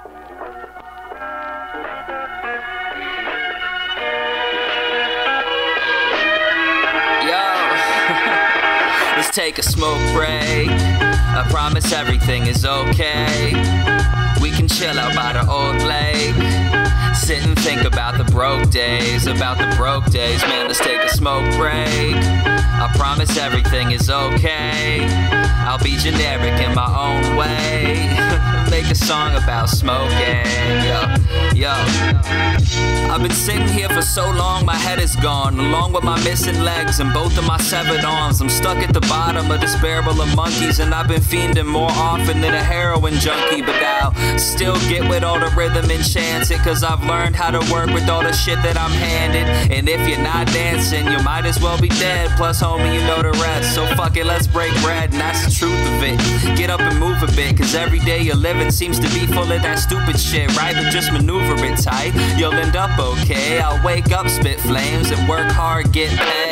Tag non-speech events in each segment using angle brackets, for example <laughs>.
<laughs> Let's take a smoke break. I promise everything is okay. We can chill out by the old lake. Sit and think about the broke days, about the broke days. Man, let's take a smoke break. I promise everything is okay. I'll be generic in my own way. <laughs> Make a song about smoking. Yo, yo. I've been sitting here for so long, my head is gone. Along with my missing legs and both of my severed arms. I'm stuck at the bottom of this barrel of monkeys, and I've been fiending more often than a heroin junkie. But I'll still get with all the rhythm and chance it, cause I've learned how to work with all the shit that I'm handed. And if you're not dancing, you might as well be dead. Plus, homie, you know the rest. So fuck it, let's break bread, and that's the truth of it. Get up and move a bit, cause every day you're living seems to be full of that stupid shit, right? But just maneuver it tight, you'll end up okay. I'll wake up, spit flames, and work hard, get paid.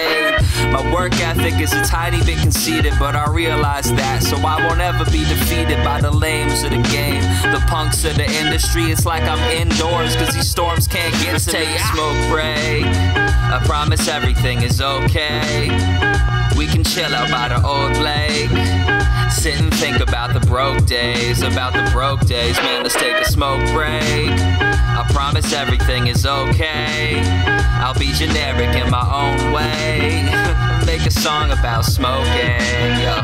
My work ethic is a tiny bit conceited, but I realize that, so I won't ever be defeated by the lames of the game. The punks of the industry, it's like I'm indoors, cause these storms can't get to take me. a smoke break. I promise everything is okay. We can chill out by the old lake. Sit and think about the broke days, about the broke days. Man, let's take a smoke break. I promise everything is okay. I'll be generic in my own way. <laughs> Make a song about smoking. Yo,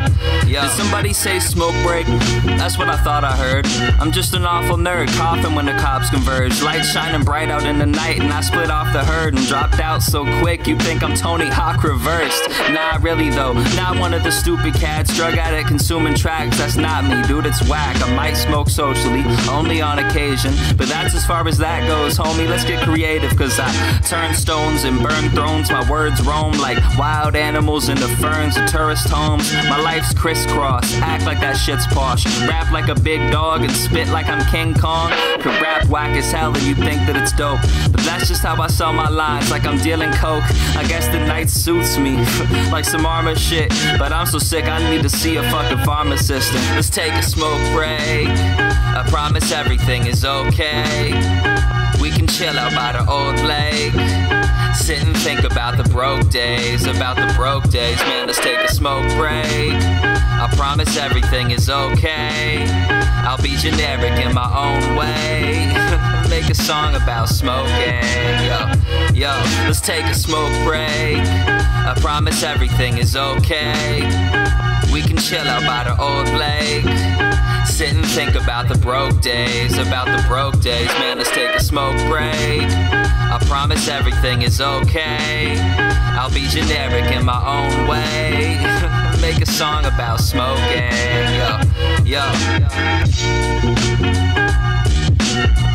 yo. Did somebody say smoke break? That's what I thought I heard. I'm just an awful nerd, coughing when the cops converge. Lights shining bright out in the night, and I split off the herd and dropped out so quick. You think I'm Tony Hawk reversed? Not really though. Not one of the stupid cats, drug addict consuming tracks. That's not me, dude. It's whack. I might smoke socially, only on occasion, but that's as far as that goes, homie. Let's get creative, cause I turn stones and burn thrones. My words roam like wild animals in the ferns of tourist homes. My life's crisscross, act like that shit's posh. Rap like a big dog and spit like I'm King Kong. Could rap whack as hell and you think that it's dope. But that's just how I sell my lines, like I'm dealing coke. I guess the night suits me, <laughs> like some armor shit. But I'm so sick, I need to see a fucking pharmacist. Let's take a smoke break. I promise everything is okay. We can chill out by the old lake. Sit and think about the broke days, about the broke days. Man, let's take a smoke break. I promise everything is okay. I'll be generic in my own way. <laughs> Make a song about smoking. Let's take a smoke break. I promise everything is okay. We can chill out by the old lake. Sit and think about the broke days, about the broke days. Man, let's take a smoke break. I promise everything is okay. I'll be generic in my own way. <laughs> Make a song about smoking. Yo, yo.